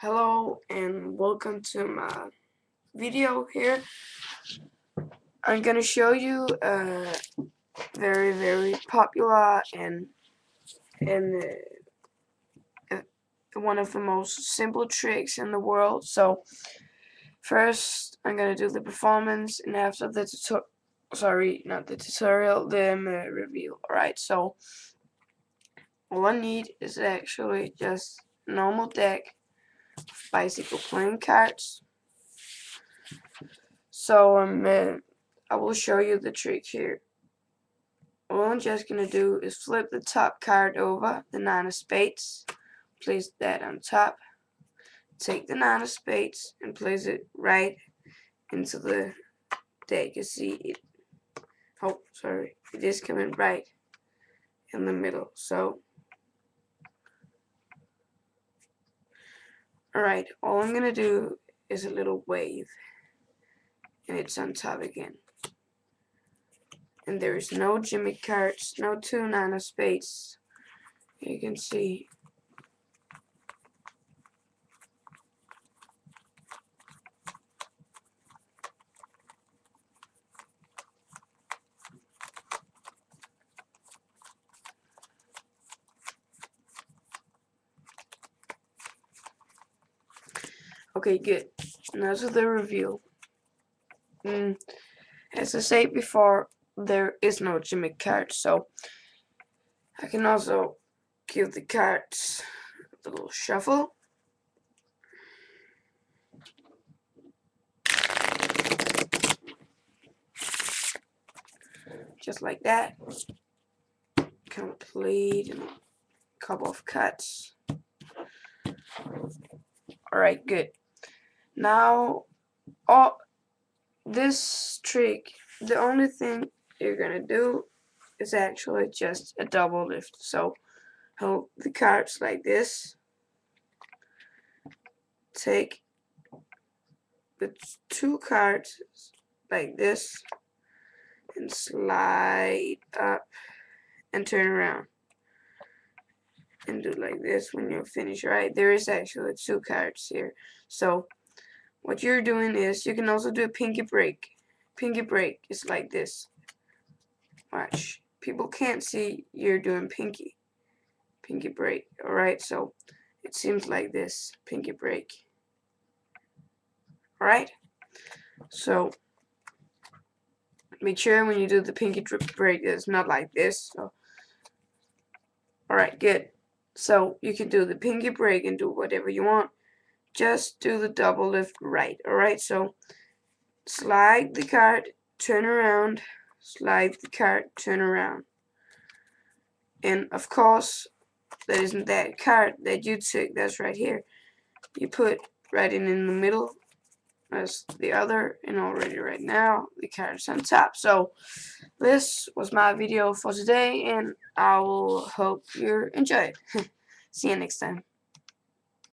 Hello and welcome to my video here. I'm gonna show you a very very popular and and uh, one of the most simple tricks in the world. So first I'm gonna do the performance and after the tutorial sorry not the tutorial the um, uh, review alright so all I need is actually just normal deck bicycle playing cards. So um, uh, I will show you the trick here. All I'm just gonna do is flip the top card over, the nine of spades, place that on top, take the nine of spades and place it right into the deck. You see it. Oh, sorry, it is coming right in the middle. So Alright, all I'm gonna do is a little wave. And it's on top again. And there is no gimmick cards, no two nine of spades. You can see Okay, good. Now to the review. Mm, as I said before, there is no gimmick card, so I can also give the cards a little shuffle. Just like that. Complete a couple of cuts. Alright, good. Now, all this trick, the only thing you're gonna do is actually just a double lift. So, hold the cards like this. Take the two cards like this and slide up and turn around and do like this when you're finished right there is actually two cards here so what you're doing is you can also do a pinky break. Pinky break is like this. Watch. People can't see you're doing pinky. Pinky break. Alright, so it seems like this. Pinky break. Alright? So make sure when you do the pinky trip break it's not like this. So Alright, good. So you can do the pinky break and do whatever you want just do the double lift right. Alright, so slide the card, turn around, slide the card, turn around. And of course, that isn't that card that you took, that's right here. You put right in in the middle as the other, and already right now, the card's on top. So, this was my video for today, and I will hope you enjoy it. See you next time.